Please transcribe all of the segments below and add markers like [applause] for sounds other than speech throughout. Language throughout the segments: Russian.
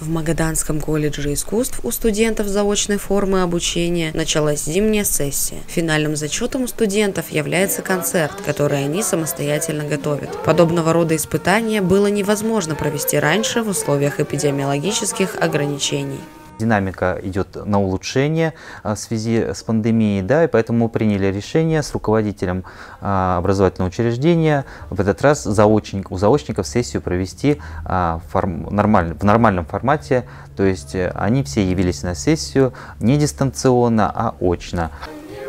В Магаданском колледже искусств у студентов заочной формы обучения началась зимняя сессия. Финальным зачетом у студентов является концерт, который они самостоятельно готовят. Подобного рода испытания было невозможно провести раньше в условиях эпидемиологических ограничений динамика идет на улучшение а, в связи с пандемией, да, и поэтому мы приняли решение с руководителем а, образовательного учреждения в этот раз заочник, у заочников сессию провести а, форм, нормаль, в нормальном формате, то есть э, они все явились на сессию не дистанционно, а очно.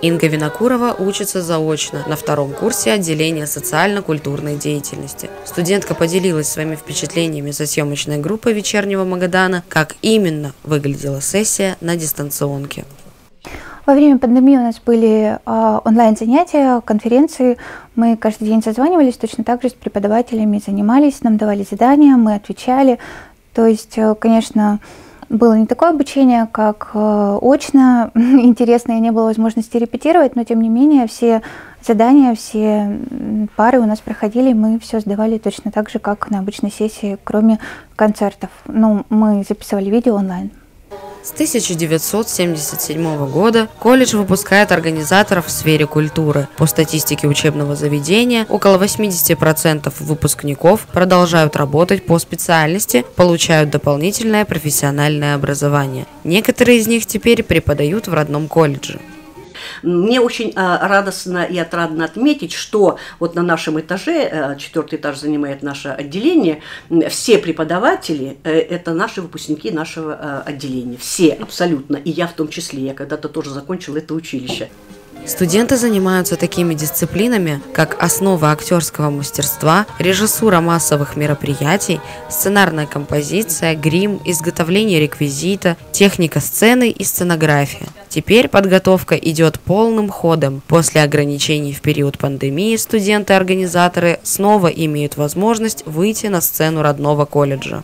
Инга Винокурова учится заочно на втором курсе отделения социально-культурной деятельности. Студентка поделилась своими впечатлениями со съемочной группой «Вечернего Магадана», как именно выглядела сессия на дистанционке. Во время пандемии у нас были э, онлайн-занятия, конференции. Мы каждый день созванивались, точно так же с преподавателями занимались, нам давали задания, мы отвечали. То есть, э, конечно, было не такое обучение, как э, очно, [laughs] интересно, и не было возможности репетировать, но тем не менее все задания, все пары у нас проходили, мы все сдавали точно так же, как на обычной сессии, кроме концертов. Ну, мы записывали видео онлайн. С 1977 года колледж выпускает организаторов в сфере культуры. По статистике учебного заведения, около 80% выпускников продолжают работать по специальности, получают дополнительное профессиональное образование. Некоторые из них теперь преподают в родном колледже. Мне очень а, радостно и отрадно отметить, что вот на нашем этаже, а, четвертый этаж занимает наше отделение, все преподаватели э, – это наши выпускники нашего отделения. Все абсолютно. И я в том числе. Я когда-то тоже закончила это училище. Студенты занимаются такими дисциплинами, как основа актерского мастерства, режиссура массовых мероприятий, сценарная композиция, грим, изготовление реквизита, техника сцены и сценография. Теперь подготовка идет полным ходом. После ограничений в период пандемии студенты-организаторы снова имеют возможность выйти на сцену родного колледжа.